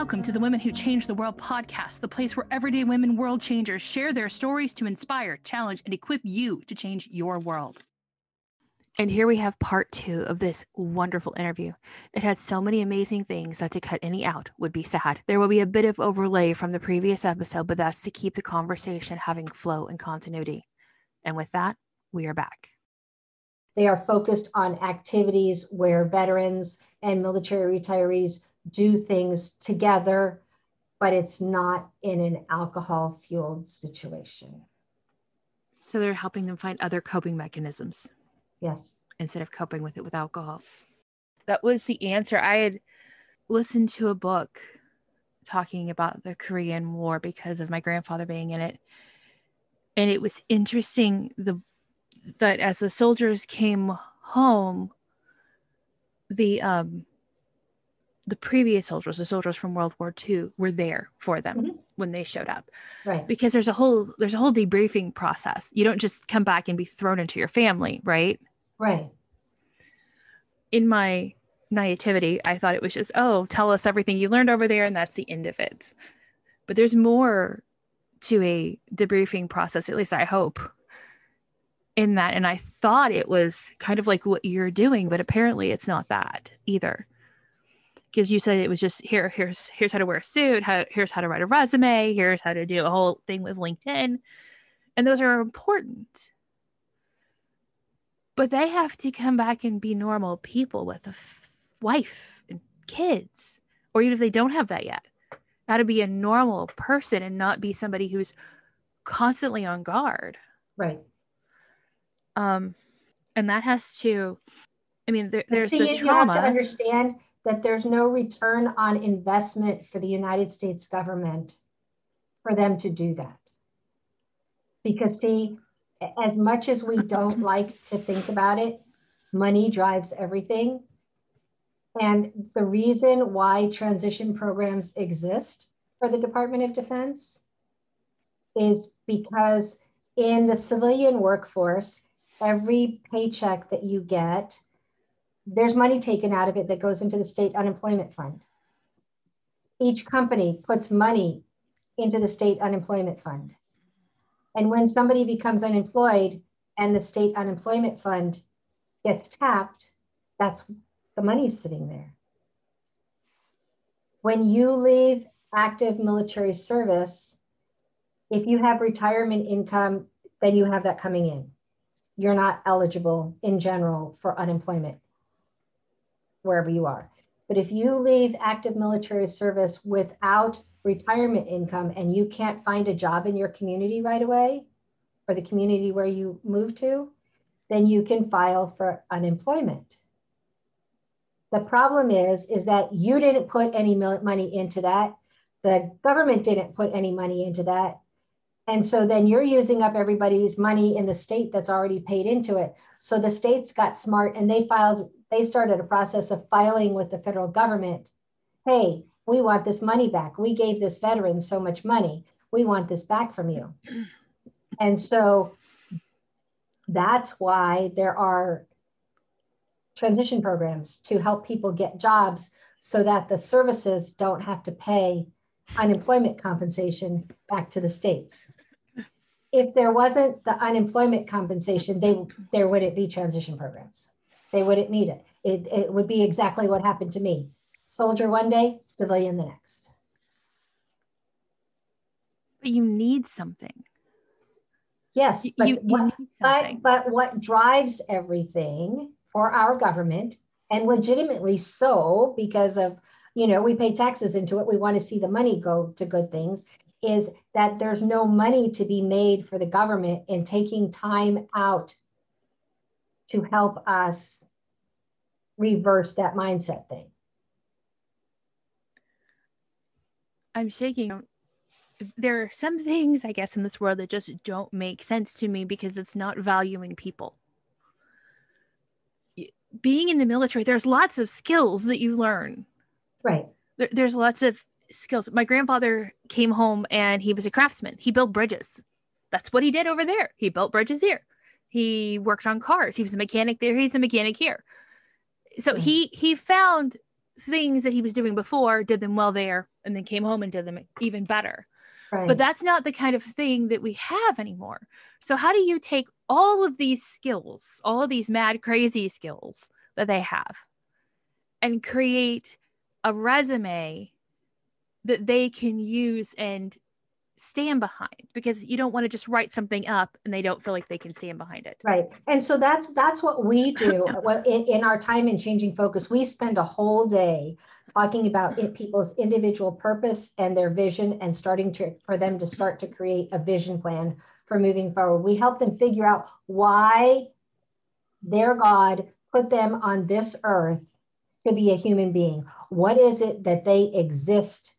Welcome to the Women Who Change the World podcast, the place where everyday women world changers share their stories to inspire, challenge, and equip you to change your world. And here we have part two of this wonderful interview. It had so many amazing things that to cut any out would be sad. There will be a bit of overlay from the previous episode, but that's to keep the conversation having flow and continuity. And with that, we are back. They are focused on activities where veterans and military retirees do things together, but it's not in an alcohol fueled situation. So they're helping them find other coping mechanisms. Yes. Instead of coping with it with alcohol. That was the answer. I had listened to a book talking about the Korean War because of my grandfather being in it. And it was interesting the that as the soldiers came home, the um the previous soldiers, the soldiers from World War II, were there for them mm-hmm. when they showed up. Right. Because there's a whole there's a whole debriefing process. You don't just come back and be thrown into your family, right? Right. In my naivety, I thought it was just, oh, tell us everything you learned over there, and that's the end of it. But there's more to a debriefing process, at least I hope, in that. And I thought it was kind of like what you're doing, but apparently it's not that either because you said it was just here here's here's how to wear a suit how, here's how to write a resume here's how to do a whole thing with linkedin and those are important. But they have to come back and be normal people with a f- wife and kids or even if they don't have that yet. How to be a normal person and not be somebody who's constantly on guard. Right. Um and that has to i mean there, there's See, the trauma you have to understand that there's no return on investment for the United States government for them to do that. Because, see, as much as we don't like to think about it, money drives everything. And the reason why transition programs exist for the Department of Defense is because in the civilian workforce, every paycheck that you get there's money taken out of it that goes into the state unemployment fund. Each company puts money into the state unemployment fund. And when somebody becomes unemployed and the state unemployment fund gets tapped, that's the money sitting there. When you leave active military service, if you have retirement income, then you have that coming in. You're not eligible in general for unemployment wherever you are. But if you leave active military service without retirement income and you can't find a job in your community right away or the community where you move to, then you can file for unemployment. The problem is, is that you didn't put any money into that. The government didn't put any money into that. And so then you're using up everybody's money in the state that's already paid into it. So the states got smart and they filed they started a process of filing with the federal government. Hey, we want this money back. We gave this veteran so much money. We want this back from you. And so that's why there are transition programs to help people get jobs so that the services don't have to pay unemployment compensation back to the states. If there wasn't the unemployment compensation, they, there wouldn't be transition programs they wouldn't need it. it. It would be exactly what happened to me. Soldier one day, civilian the next. But you need something. Yes, but, you, you what, but, but what drives everything for our government, and legitimately so, because of, you know, we pay taxes into it, we want to see the money go to good things, is that there's no money to be made for the government in taking time out to help us reverse that mindset thing. I'm shaking. There are some things, I guess, in this world that just don't make sense to me because it's not valuing people. Being in the military, there's lots of skills that you learn. Right. There, there's lots of skills. My grandfather came home and he was a craftsman. He built bridges. That's what he did over there. He built bridges here. He worked on cars. He was a mechanic there. He's a mechanic here. So mm. he he found things that he was doing before, did them well there, and then came home and did them even better. Right. But that's not the kind of thing that we have anymore. So, how do you take all of these skills, all of these mad, crazy skills that they have, and create a resume that they can use and stand behind because you don't want to just write something up and they don't feel like they can stand behind it. Right and so that's that's what we do in, in our time in changing focus we spend a whole day talking about it, people's individual purpose and their vision and starting to for them to start to create a vision plan for moving forward. We help them figure out why their god put them on this earth to be a human being. What is it that they exist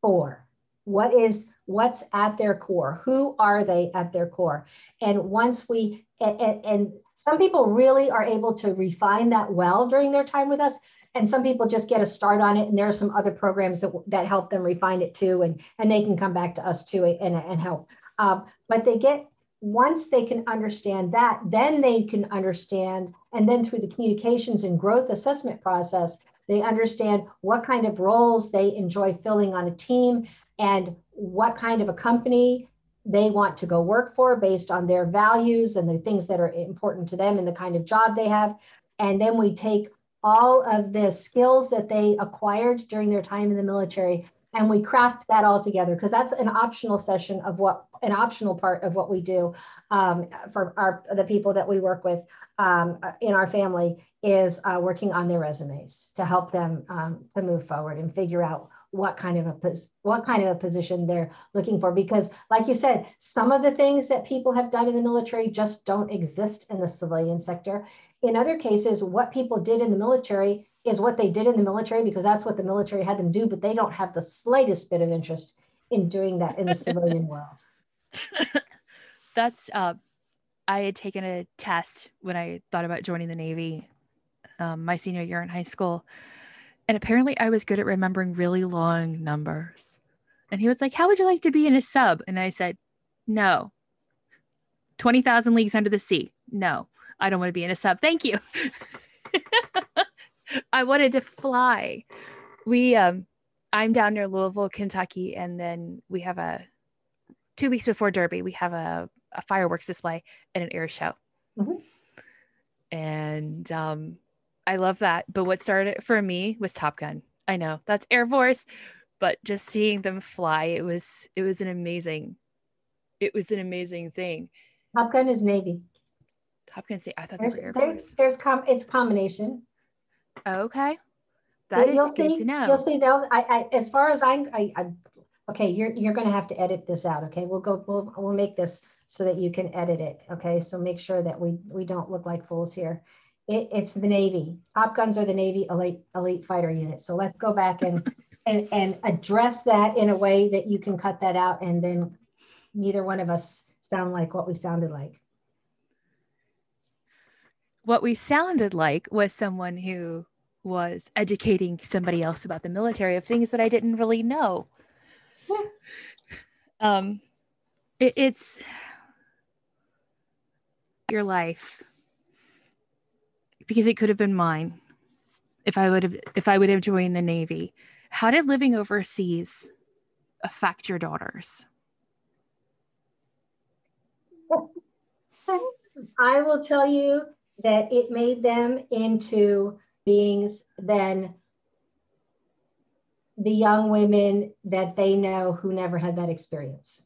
for what is what's at their core? Who are they at their core? And once we and, and, some people really are able to refine that well during their time with us and some people just get a start on it and there are some other programs that, that help them refine it too and and they can come back to us too and, and help. Um, but they get once they can understand that then they can understand and then through the communications and growth assessment process they understand what kind of roles they enjoy filling on a team and what kind of a company they want to go work for based on their values and the things that are important to them and the kind of job they have. And then we take all of the skills that they acquired during their time in the military and we craft that all together because that's an optional session of what an optional part of what we do um, for our the people that we work with um, in our family is uh, working on their resumes to help them um, to move forward and figure out what kind of a what kind of a position they're looking for. Because like you said some of the things that people have done in the military just don't exist in the civilian sector. In other cases what people did in the military is what they did in the military because that's what the military had them do but they don't have the slightest bit of interest in doing that in the civilian world. That's uh i had taken a test when i thought about joining the navy um, my senior year in high school and apparently I was good at remembering really long numbers. And he was like, How would you like to be in a sub? And I said, No. 20,000 leagues under the sea. No, I don't want to be in a sub. Thank you. I wanted to fly. We, um, I'm down near Louisville, Kentucky, and then we have a two weeks before Derby, we have a, a fireworks display and an air show. Mm-hmm. And um, I love that. But what started for me was Top Gun. I know that's Air Force, but just seeing them fly, it was it was an amazing, it was an amazing thing. Top Gun is Navy. Top Gun, see, I thought there's, Air there's, Force. There's com it's combination. Okay, that is you'll good see, to know. You'll see. Now, I, I as far as I'm, I, I okay. You're you're going to have to edit this out. Okay, we'll go. We'll we'll make this so that you can edit it. Okay, so make sure that we we don't look like fools here. It, it's the Navy. Top Guns are the Navy elite elite fighter unit. So let's go back and and and address that in a way that you can cut that out, and then neither one of us sound like what we sounded like. What we sounded like was someone who was educating somebody else about the military of things that I didn't really know. Yeah. Um, it, it's your life because it could have been mine if I would have if I would have joined the Navy. How did living overseas affect your daughters? I will tell you that it made them into beings than the young women that they know who never had that experience.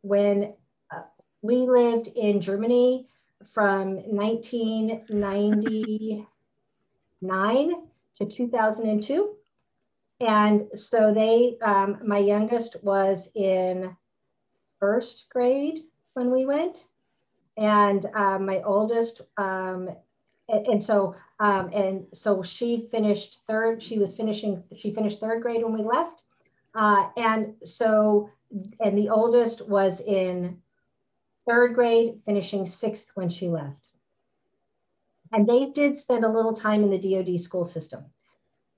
When uh, we lived in Germany, from 1999 to 2002. And so they, um, my youngest was in first grade when we went. And uh, my oldest, um, and, and, so, um, and so she finished third, she was finishing, she finished third grade when we left. Uh, and so, and the oldest was in third grade, finishing sixth when she left. And they did spend a little time in the DoD school system,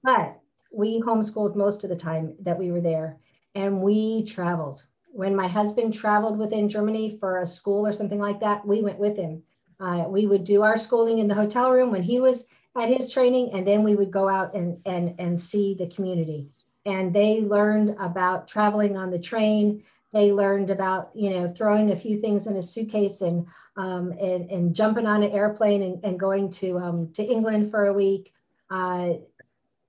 but we homeschooled most of the time that we were there and we traveled. When my husband traveled within Germany for a school or something like that, we went with him. Uh, we would do our schooling in the hotel room when he was at his training, and then we would go out and and and see the community. And they learned about traveling on the train. They learned about you know throwing a few things in a suitcase and um, and, and jumping on an airplane and, and going to um, to England for a week. Uh,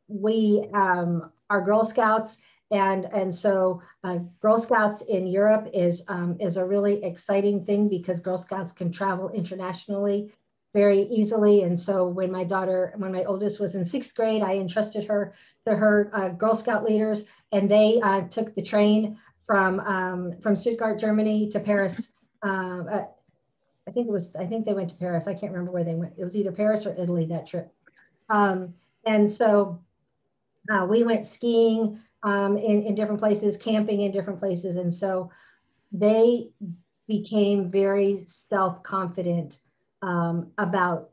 we um, are Girl Scouts and and so uh, Girl Scouts in Europe is um, is a really exciting thing because Girl Scouts can travel internationally very easily. And so when my daughter, when my oldest was in sixth grade, I entrusted her to her uh, Girl Scout leaders, and they uh, took the train from um, from Stuttgart, Germany, to Paris. Uh, uh, I think it was. I think they went to Paris. I can't remember where they went. It was either Paris or Italy that trip. Um, and so uh, we went skiing um, in, in different places, camping in different places. And so they became very self confident um, about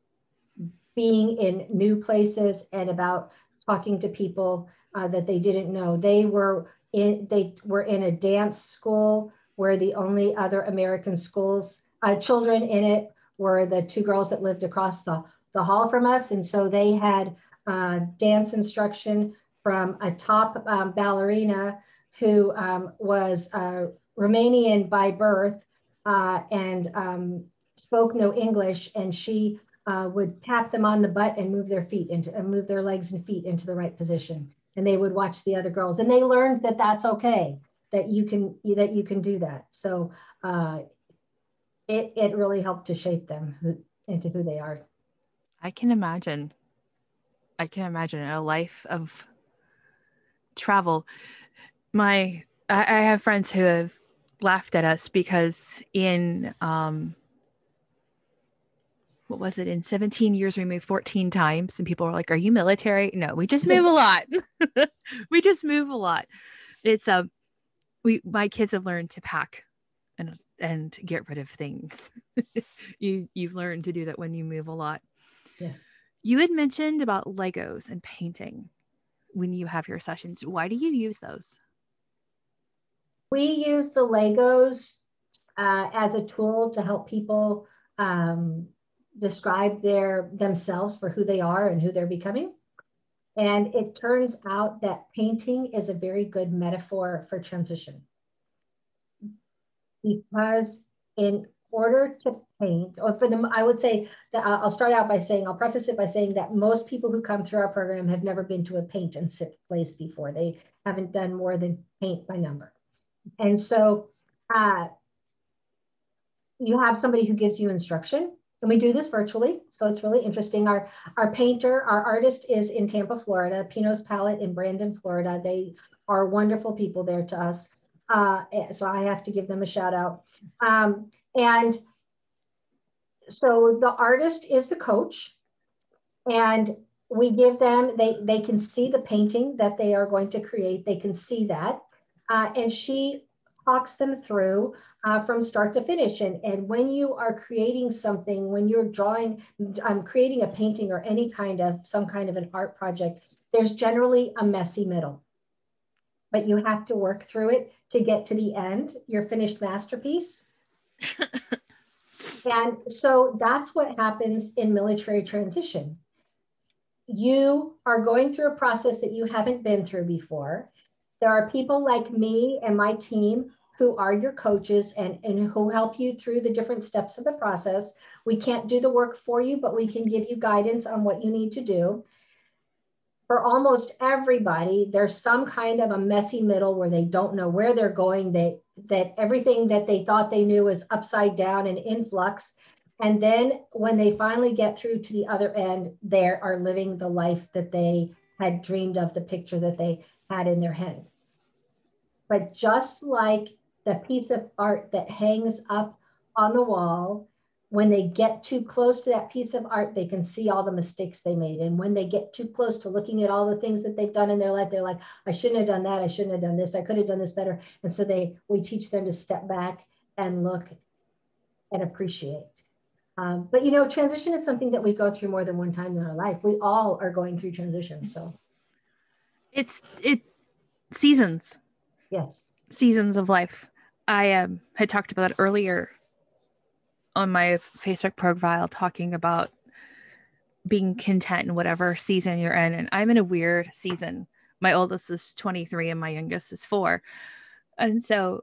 being in new places and about talking to people uh, that they didn't know. They were in, they were in a dance school where the only other American schools, uh, children in it were the two girls that lived across the, the hall from us. And so they had uh, dance instruction from a top um, ballerina who um, was uh, Romanian by birth uh, and um, spoke no English, and she uh, would tap them on the butt and move their feet into and move their legs and feet into the right position. And they would watch the other girls, and they learned that that's okay, that you can that you can do that. So uh, it it really helped to shape them who, into who they are. I can imagine. I can imagine a life of travel. My I, I have friends who have laughed at us because in um what was it in 17 years we moved 14 times and people were like are you military? No we just move a lot. We just move a lot. It's a um, we my kids have learned to pack and and get rid of things. You you've learned to do that when you move a lot. Yes. You had mentioned about legos and painting when you have your sessions. Why do you use those? We use the legos uh, as a tool to help people um, describe their themselves for who they are and who they're becoming. And it turns out that painting is a very good metaphor for transition. Because in order to paint, or for them, I would say that I'll start out by saying, I'll preface it by saying that most people who come through our program have never been to a paint and sip place before. They haven't done more than paint by number. And so uh, you have somebody who gives you instruction and we do this virtually, so it's really interesting. Our, our painter, our artist is in Tampa, Florida, Pinot's Palette in Brandon, Florida. They are wonderful people there to us. Uh, eh, so I have to give them a shout out. Um, and so the artist is the coach and we give them, they, they can see the painting that they are going to create. They can see that. Uh, and she talks them through uh, from start to finish. And, and when you are creating something, when you're drawing, um, creating a painting or any kind of, some kind of an art project, there's generally a messy middle. But you have to work through it to get to the end, your finished masterpiece. and so that's what happens in military transition. You are going through a process that you haven't been through before. There are people like me and my team who are your coaches and, and who help you through the different steps of the process. We can't do the work for you, but we can give you guidance on what you need to do. For almost everybody, there's some kind of a messy middle where they don't know where they're going. They that everything that they thought they knew is upside down and in flux. And then when they finally get through to the other end, they are living the life that they had dreamed of, the picture that they had in their head. But just like the piece of art that hangs up on the wall. When they get too close to that piece of art, they can see all the mistakes they made. And when they get too close to looking at all the things that they've done in their life, they're like, I shouldn't have done that. I shouldn't have done this. I could have done this better. And so they we teach them to step back and look and appreciate. Um, but you know, transition is something that we go through more than one time in our life. We all are going through transition. So it's it seasons. Yes. Seasons of life. I um, had talked about earlier on my Facebook profile, talking about being content in whatever season you're in. And I'm in a weird season. My oldest is 23 and my youngest is four. And so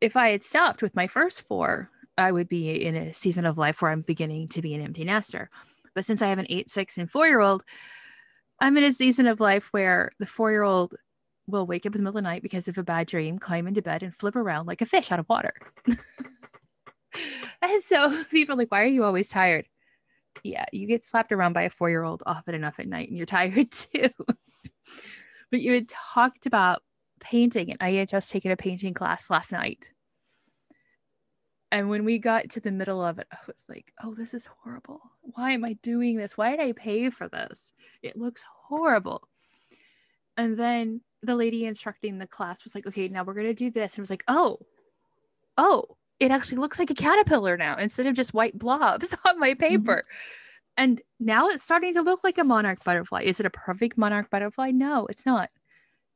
if I had stopped with my first four, I would be in a season of life where I'm beginning to be an empty nester. But since I have an eight, six, and four year old, I'm in a season of life where the four year old will wake up in the middle of the night because of a bad dream, climb into bed, and flip around like a fish out of water. and so people are like, Why are you always tired? Yeah, you get slapped around by a four year old often enough at night and you're tired too. but you had talked about painting, and I had just taken a painting class last night. And when we got to the middle of it, I was like, oh, this is horrible. Why am I doing this? Why did I pay for this? It looks horrible. And then the lady instructing the class was like, okay, now we're going to do this. And I was like, oh, oh, it actually looks like a caterpillar now instead of just white blobs on my mm-hmm. paper. Mm-hmm. And now it's starting to look like a monarch butterfly. Is it a perfect monarch butterfly? No, it's not.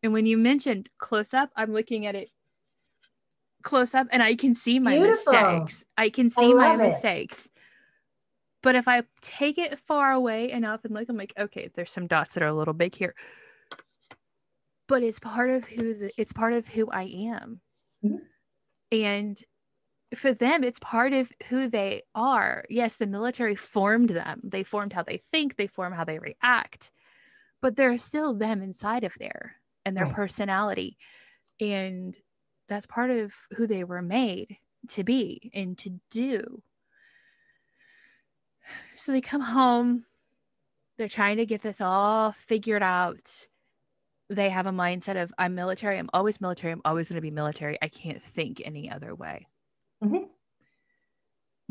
And when you mentioned close up, I'm looking at it close up and I can see my Beautiful. mistakes. I can see I my mistakes. But if I take it far away enough and look, I'm like, okay, there's some dots that are a little big here. But it's part of who the, it's part of who I am. Mm-hmm. And for them, it's part of who they are. Yes, the military formed them. They formed how they think, they form how they react, but they're still them inside of there and their right. personality. And that's part of who they were made to be and to do. So they come home, they're trying to get this all figured out. They have a mindset of, I'm military, I'm always military, I'm always going to be military. I can't think any other way. Mm-hmm.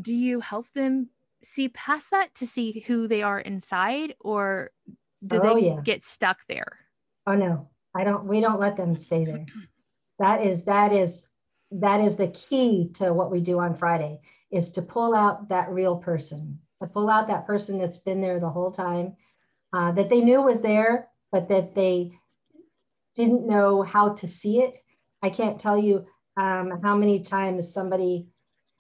Do you help them see past that to see who they are inside, or do oh, they yeah. get stuck there? Oh, no. I don't, we don't let them stay there. that is that is that is the key to what we do on Friday is to pull out that real person, to pull out that person that's been there the whole time, uh, that they knew was there, but that they didn't know how to see it. I can't tell you um, how many times somebody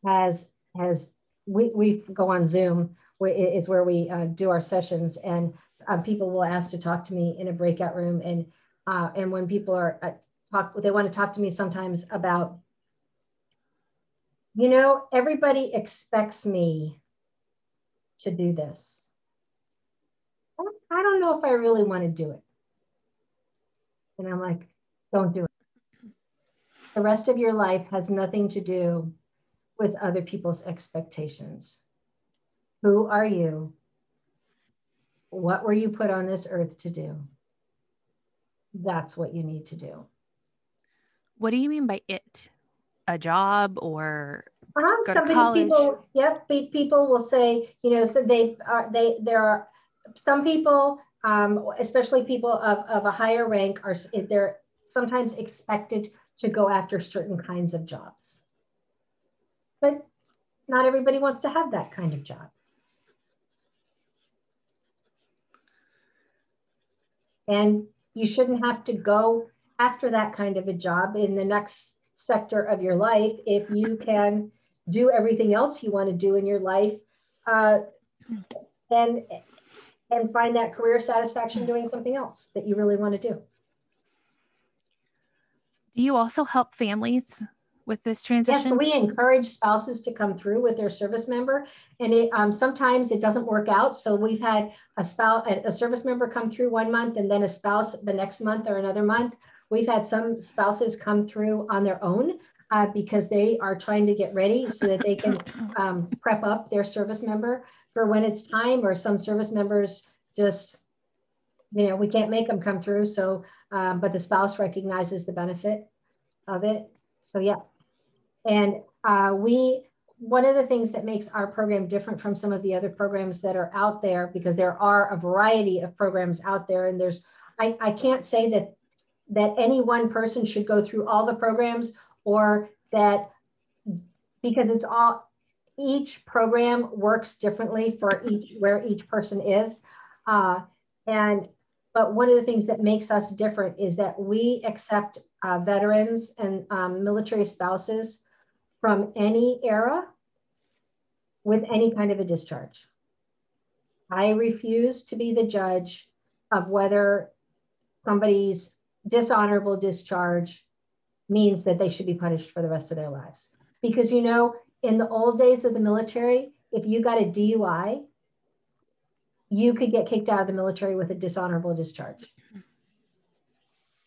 has has we, we go on Zoom is where we uh, do our sessions and uh, people will ask to talk to me in a breakout room and uh, and when people are uh, talk, they want to talk to me sometimes about, you know, everybody expects me to do this. I don't know if I really want to do it. And I'm like, don't do it. The rest of your life has nothing to do with other people's expectations. Who are you? What were you put on this earth to do? That's what you need to do. What do you mean by it? A job or um, some people, yep, people will say, you know, so they are they there are some people, um, especially people of, of a higher rank, are they're sometimes expected to go after certain kinds of jobs. But not everybody wants to have that kind of job. And you shouldn't have to go after that kind of a job in the next sector of your life if you can do everything else you want to do in your life uh, and and find that career satisfaction doing something else that you really want to do do you also help families with this transition? Yes, we encourage spouses to come through with their service member, and it um, sometimes it doesn't work out. So we've had a spouse, a service member come through one month, and then a spouse the next month or another month. We've had some spouses come through on their own uh, because they are trying to get ready so that they can um, prep up their service member for when it's time or some service members just, you know, we can't make them come through. So, um, but the spouse recognizes the benefit of it. So yeah. And uh, we, one of the things that makes our program different from some of the other programs that are out there, because there are a variety of programs out there and there's, I, I can't say that that any one person should go through all the programs or that because it's all each program works differently for each where each person is uh, and but one of the things that makes us different is that we accept uh, veterans and um, military spouses from any era with any kind of a discharge I refuse to be the judge of whether somebody's dishonorable discharge means that they should be punished for the rest of their lives. Because, you know, in the old days of the military, if you got a DUI, you could get kicked out of the military with a dishonorable discharge.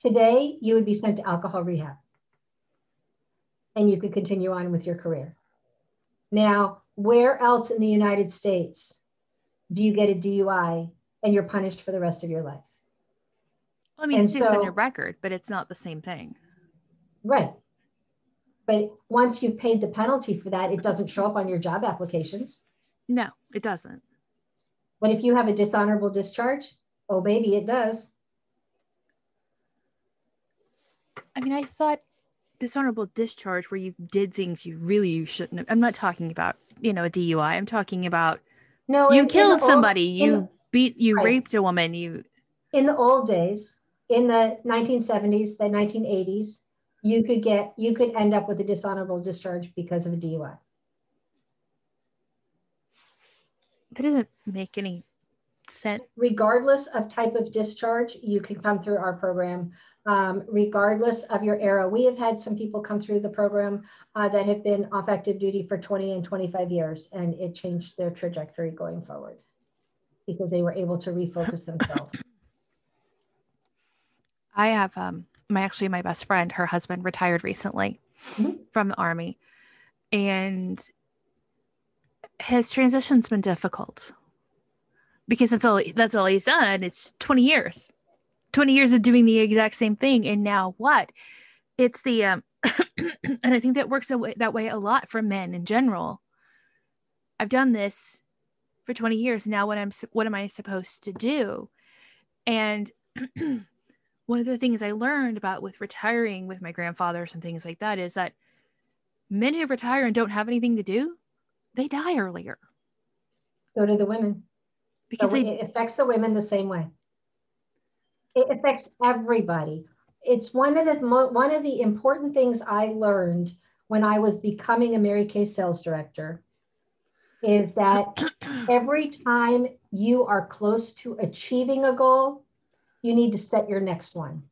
Today, you would be sent to alcohol rehab and you could continue on with your career. Now, where else in the United States do you get a DUI and you're punished for the rest of your life? I mean, and it's so, on your record, but it's not the same thing. Right. But once you've paid the penalty for that, it doesn't show up on your job applications. No, it doesn't. But if you have a dishonorable discharge, oh, baby, it does. I mean, I thought dishonorable discharge where you did things you really you shouldn't have. I'm not talking about, you know, a DUI. I'm talking about no, you in, killed in somebody, old, you in, beat, you right. raped a woman, you. In the old days, in the 1970s, the 1980s, you could get, you could end up with a dishonorable discharge because of a DUI. That doesn't make any sense. Regardless of type of discharge, you can come through our program um, regardless of your era. We have had some people come through the program uh, that have been off active duty for 20 and 25 years, and it changed their trajectory going forward because they were able to refocus themselves. I have um, my actually my best friend, her husband retired recently mm-hmm. from the army, and his transition's been difficult because that's all that's all he's done. It's 20 years 20 years of doing the exact same thing. And now what? It's the um and i think that works away, that way a lot for men in general. I've done this for 20 years. Now what i'm what am i supposed to do? And one of the things i learned about with retiring with my grandfathers and things like that is that men who retire and don't have anything to do they die earlier. So do the women. Because so they, it affects the women the same way. It affects everybody. It's one of the one of the important things I learned when I was becoming a Mary Kay sales director is that every time you are close to achieving a goal, you need to set your next one.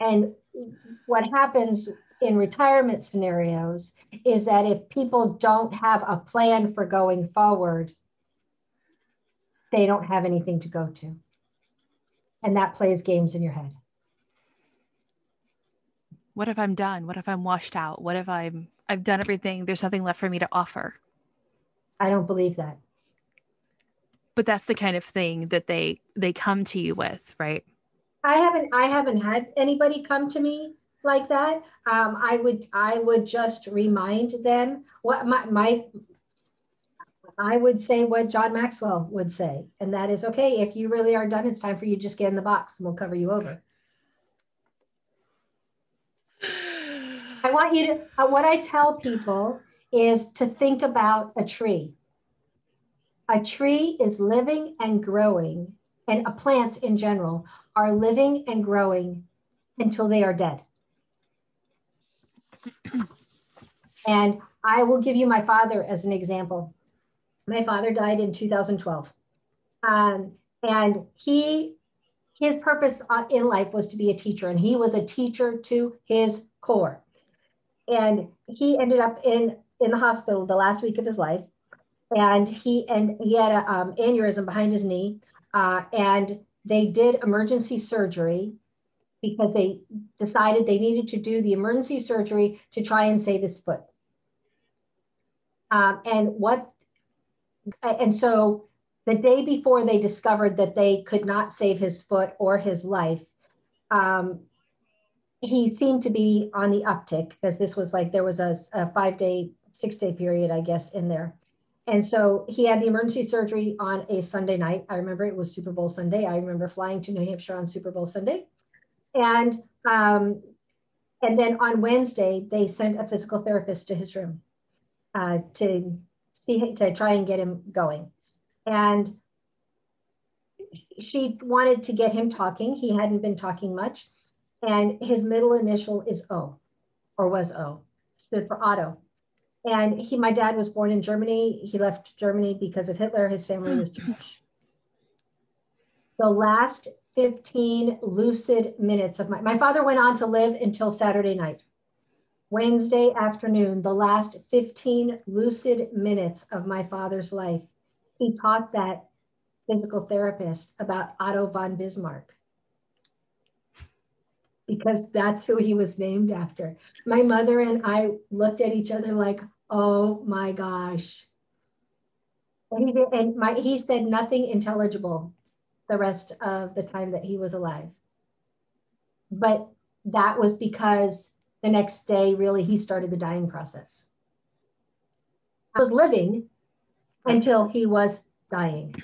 And what happens in retirement scenarios is that if people don't have a plan for going forward, they don't have anything to go to. And that plays games in your head. What if I'm done? What if I'm washed out? What if I'm I've done everything? There's nothing left for me to offer. I don't believe that. But that's the kind of thing that they they come to you with, right? I haven't I haven't had anybody come to me like that. Um, I would I would just remind them what my my I would say what John Maxwell would say, and that is okay, if you really are done, it's time for you to just get in the box and we'll cover you over. I want you to, uh, what I tell people is to think about a tree. A tree is living and growing, and plants in general are living and growing until they are dead. and I will give you my father as an example. My father died in 2012. Um, and he, his purpose in life was to be a teacher, and he was a teacher to his core. And he ended up in, in the hospital the last week of his life. And he and he had an um, aneurysm behind his knee, uh, and they did emergency surgery because they decided they needed to do the emergency surgery to try and save his foot. Um, and what and so the day before they discovered that they could not save his foot or his life, um, he seemed to be on the uptick because this was like there was a, a five day, six day period, I guess, in there. And so he had the emergency surgery on a Sunday night. I remember it was Super Bowl Sunday. I remember flying to New Hampshire on Super Bowl Sunday. And um, and then on Wednesday, they sent a physical therapist to his room uh, to see to try and get him going. And she wanted to get him talking. He hadn't been talking much. And his middle initial is O, or was O, stood for Otto. And he, my dad was born in Germany. He left Germany because of Hitler. His family was hmm. Jewish. The last 15 lucid minutes of my, my father went on to live until Saturday night. Wednesday afternoon, the last 15 lucid minutes of my father's life, he taught that physical therapist about Otto von Bismarck because that's who he was named after. My mother and I looked at each other like, oh my gosh. And he, and my, he said nothing intelligible the rest of the time that he was alive. But that was because the next day, really, he started the dying process. I was living until he was dying.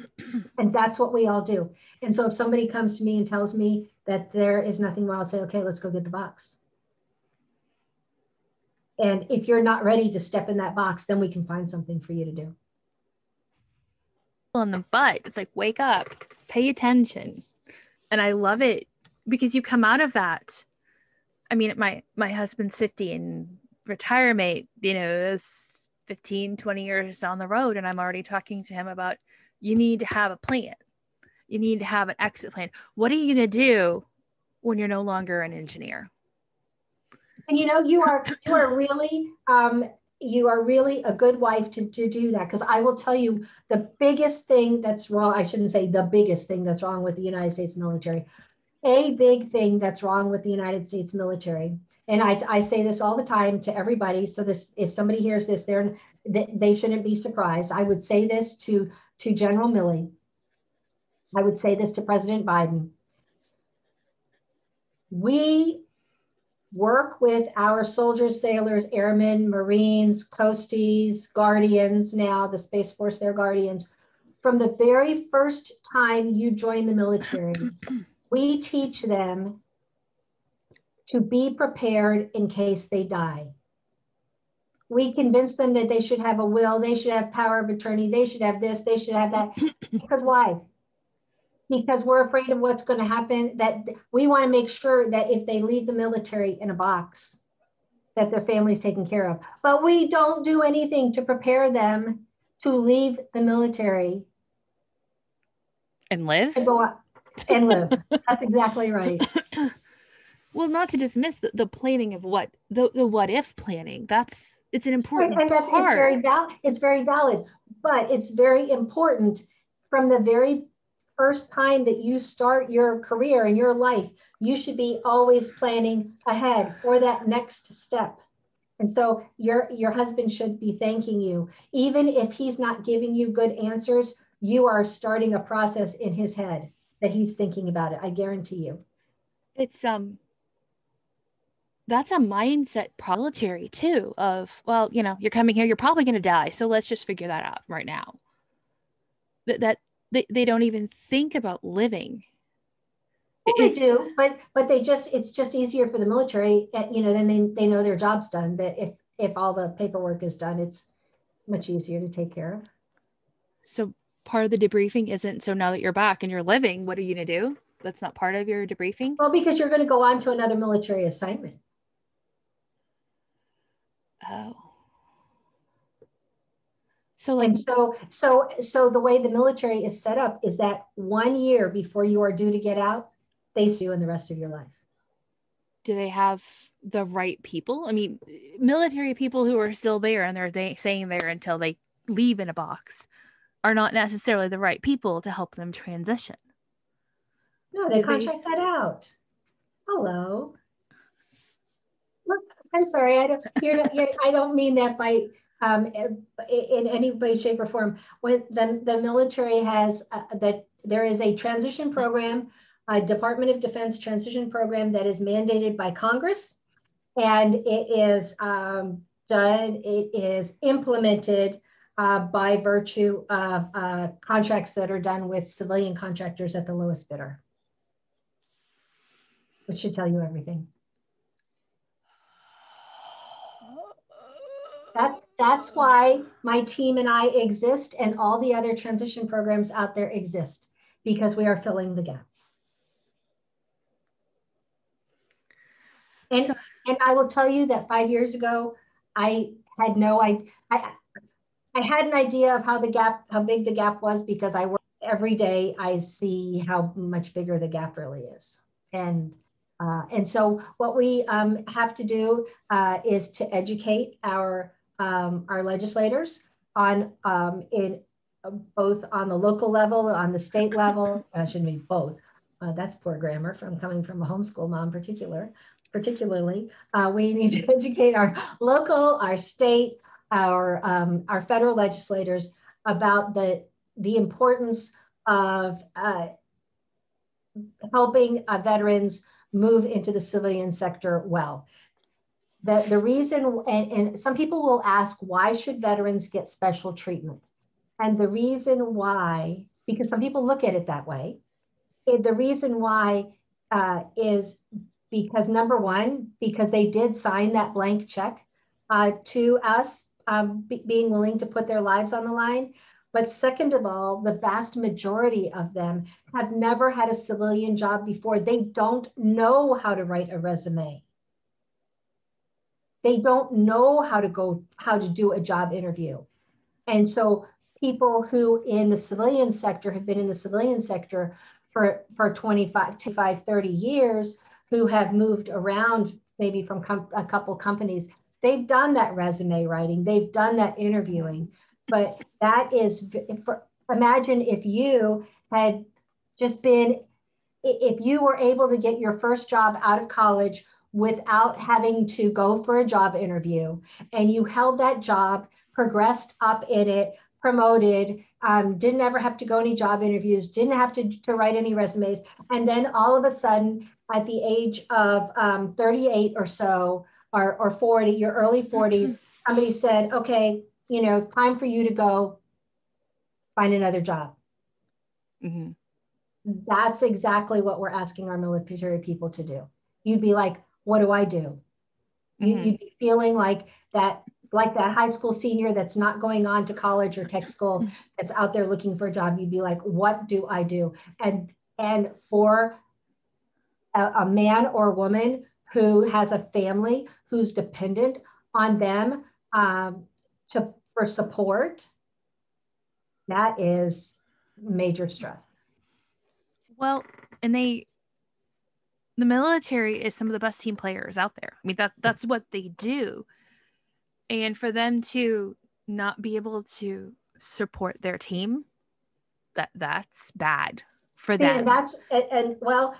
And that's what we all do. And so if somebody comes to me and tells me that there is nothing wrong, I'll say, okay, let's go get the box. And if you're not ready to step in that box, then we can find something for you to do. On the butt, it's like, wake up, pay attention. And I love it because you come out of that. I mean, my my husband's 50 and retirement, you know, is 15, 20 years down the road. And I'm already talking to him about you need to have a plan. You need to have an exit plan. What are you going to do when you're no longer an engineer? And you know, you are you are really um, you are really a good wife to, to do that because I will tell you the biggest thing that's wrong. I shouldn't say the biggest thing that's wrong with the United States military. A big thing that's wrong with the United States military and I, I say this all the time to everybody so this if somebody hears this they're they shouldn't be surprised i would say this to to general milley. I would say this to president biden. We work with our soldiers sailors airmen marines coasties guardians now the space force their guardians. From the very first time you join the military we teach them to be prepared in case they die. We convince them that they should have a will, they should have power of attorney, they should have this, they should have that. because why? Because we're afraid of what's going to happen. That we want to make sure that if they leave the military in a box, that their family's taken care of. But we don't do anything to prepare them to leave the military and live and go and live. That's exactly right. well not to dismiss the, the planning of what the, the what if planning that's it's an important and part. it's very valid it's very valid but it's very important from the very first time that you start your career and your life you should be always planning ahead for that next step. And so your your husband should be thanking you. Even if he's not giving you good answers you are starting a process in his head that he's thinking about it i guarantee you. It's um that's a mindset proletary too of well you know you're coming here you're probably going to die so let's just figure that out right now. That, that they, they don't even think about living. Well, they do but but they just it's just easier for the military eh, you know then they, they know their job's done that if if all the paperwork is done it's much easier to take care of. So part of the debriefing isn't so now that you're back and you're living what are you going to do? That's not part of your debriefing? Well because you're going to go on to another military assignment Oh. So like and so so so the way the military is set up is that one year before you are due to get out, they see you in the rest of your life. Do they have the right people? I mean, military people who are still there and they're they, staying there until they leave in a box are not necessarily the right people to help them transition. No, they Do contract they... that out. Hello. I'm sorry, I don't, you're, you're, I don't mean that by um, in any way, shape, or form. When the, the military has uh, that there is a transition program, a Department of Defense transition program that is mandated by Congress, and it is um, done. It is implemented uh, by virtue of uh, contracts that are done with civilian contractors at the lowest bidder, which should tell you everything. That, that's why my team and I exist and all the other transition programs out there exist because we are filling the gap. And, and I will tell you that five years ago, I had no idea. I, I had an idea of how the gap, how big the gap was because I work every day. I see how much bigger the gap really is, and uh, and so what we um, have to do uh, is to educate our um, our legislators on um, in uh, both on the local level, on the state level. I shouldn't be both. Uh, that's poor grammar from coming from a homeschool mom, particular particularly. Uh, we need to educate our local, our state, our um, our federal legislators about the the importance of uh, helping veterans move into the civilian sector well. The, the reason, and, and some people will ask, why should veterans get special treatment? And the reason why, because some people look at it that way, the reason why uh, is because number one, because they did sign that blank check uh, to us um, being willing to put their lives on the line. But second of all, the vast majority of them have never had a civilian job before. They don't know how to write a resume. They don't know how to go, how to do a job interview. And so people who in the civilian sector have been in the civilian sector for, for 25, 25 30 years who have moved around maybe from com- a couple companies, they've done that resume writing, they've done that interviewing but that is for, imagine if you had just been if you were able to get your first job out of college without having to go for a job interview and you held that job progressed up in it promoted um, didn't ever have to go any job interviews didn't have to, to write any resumes and then all of a sudden at the age of um, 38 or so or, or 40 your early 40s somebody said okay you know, time for you to go find another job. Mm-hmm. That's exactly what we're asking our military people to do. You'd be like, what do I do? Mm-hmm. You'd be feeling like that, like that high school senior that's not going on to college or tech school, that's out there looking for a job. You'd be like, what do I do? And and for a, a man or a woman who has a family who's dependent on them um, to for support, that is major stress. Well, and they the military is some of the best team players out there. I mean that that's what they do. And for them to not be able to support their team, that that's bad for them. And that's and, and well,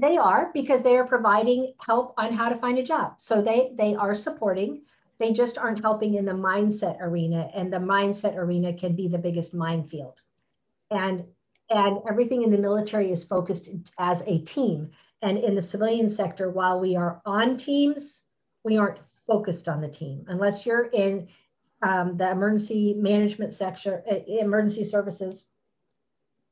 they are because they are providing help on how to find a job. So they they are supporting they just aren't helping in the mindset arena and the mindset arena can be the biggest minefield and and everything in the military is focused as a team and in the civilian sector while we are on teams we aren't focused on the team. Unless you're in um, the emergency management sector uh, emergency services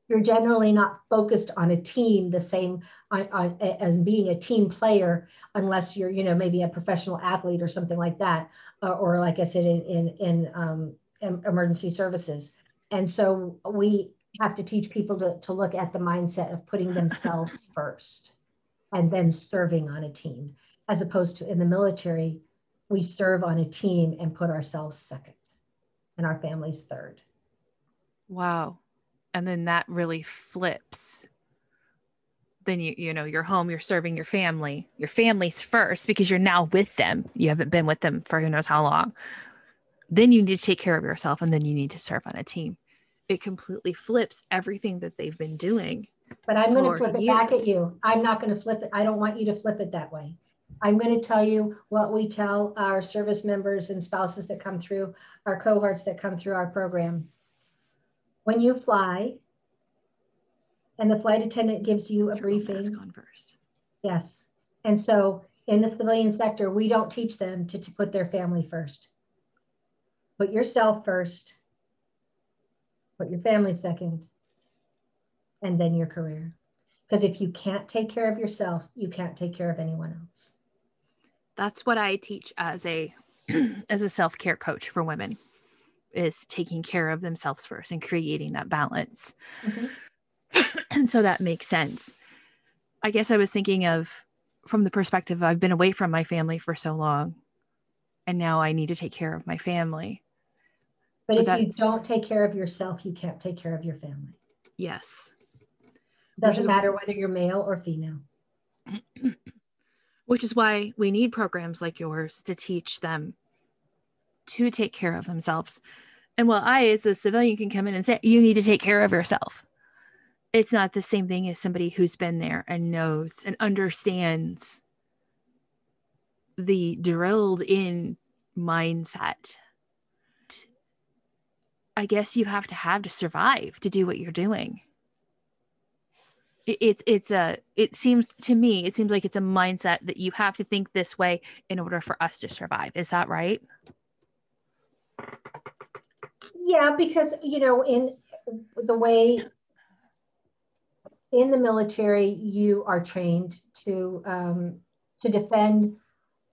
you're generally not focused on a team the same on, on, as being a team player unless you're you know maybe a professional athlete or something like that uh, or like i said in in, in um, emergency services. And so we have to teach people to, to look at the mindset of putting themselves first and then serving on a team. As opposed to in the military we serve on a team and put ourselves second and our families third. Wow. And then that really flips. Then you you know you're home you're serving your family. Your family's first because you're now with them. You haven't been with them for who knows how long. Then you need to take care of yourself and then you need to serve on a team. It completely flips everything that they've been doing but i'm going to flip years. it back at you i'm not going to flip it i don't want you to flip it that way i'm going to tell you what we tell our service members and spouses that come through our cohorts that come through our program when you fly and the flight attendant gives you a briefing. Yes. And so in the civilian sector, we don't teach them to, to put their family first. Put yourself first, put your family second, and then your career. Because if you can't take care of yourself, you can't take care of anyone else. That's what I teach as a as a self-care coach for women is taking care of themselves first and creating that balance. Mm-hmm. and so that makes sense. I guess I was thinking of from the perspective I've been away from my family for so long. and now I need to take care of my family. But, but if you don't take care of yourself, you can't take care of your family. Yes. Doesn't matter whether you're male or female. Which is why we need programs like yours to teach them to take care of themselves. And while I, as a civilian, can come in and say, you need to take care of yourself, it's not the same thing as somebody who's been there and knows and understands the drilled in mindset. I guess you have to have to survive to do what you're doing. It's it's a it seems to me it seems like it's a mindset that you have to think this way in order for us to survive. Is that right? Yeah, because you know, in the way in the military, you are trained to um, to defend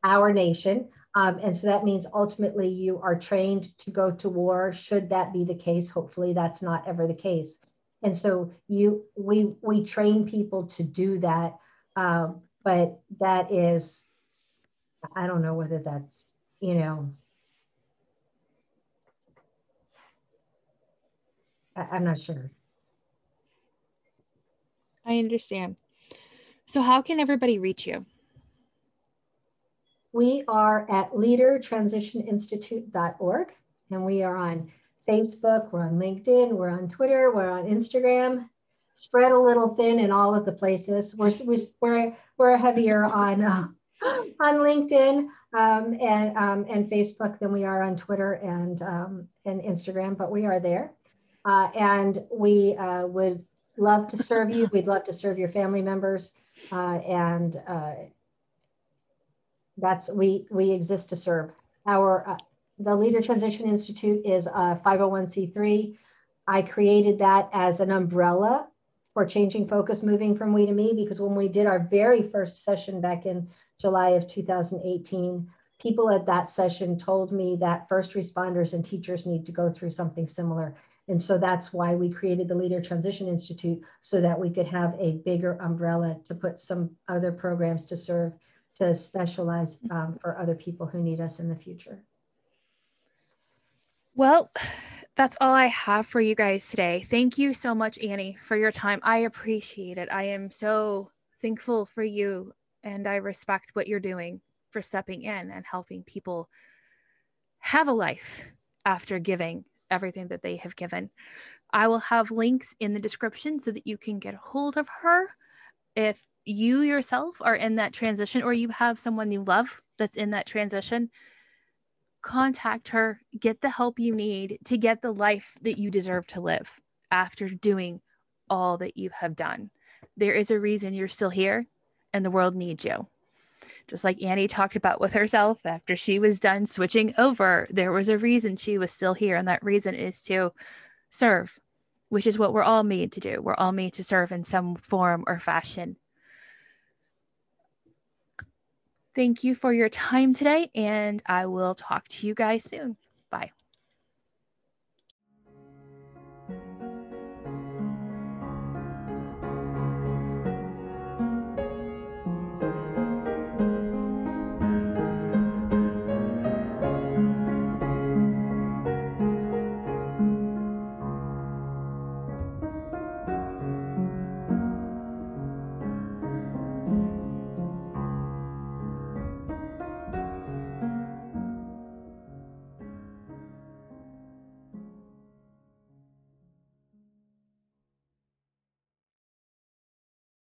our nation, um, and so that means ultimately you are trained to go to war. Should that be the case, hopefully that's not ever the case. And so you we we train people to do that, um, but that is, I don't know whether that's you know I, am not sure. I understand. So, how can everybody reach you? We are at leadertransitioninstitute.org and we are on Facebook, we're on LinkedIn, we're on Twitter, we're on Instagram. Spread a little thin in all of the places. We're, we're, we're heavier on, uh, on LinkedIn um, and, um, and Facebook than we are on Twitter and, um, and Instagram, but we are there. Uh, and we uh, would love to serve you. We'd love to serve your family members. Uh, and uh, that's, we, we exist to serve. Our, uh, the Leader Transition Institute is a 501c3. I created that as an umbrella for changing focus, moving from we to me, because when we did our very first session back in July of 2018, people at that session told me that first responders and teachers need to go through something similar. And so that's why we created the Leader Transition Institute so that we could have a bigger umbrella to put some other programs to serve, to specialize um, for other people who need us in the future. Well, that's all I have for you guys today. Thank you so much, Annie, for your time. I appreciate it. I am so thankful for you and I respect what you're doing for stepping in and helping people have a life after giving everything that they have given. I will have links in the description so that you can get a hold of her if you yourself are in that transition or you have someone you love that's in that transition. Contact her, get the help you need to get the life that you deserve to live after doing all that you have done. There is a reason you're still here and the world needs you just like Annie talked about with herself after she was done switching over, there was a reason she was still here. And that reason is to serve, which is what we're all made to do. We're all made to serve in some form or fashion. Thank you for your time today, and I will talk to you guys soon. Bye.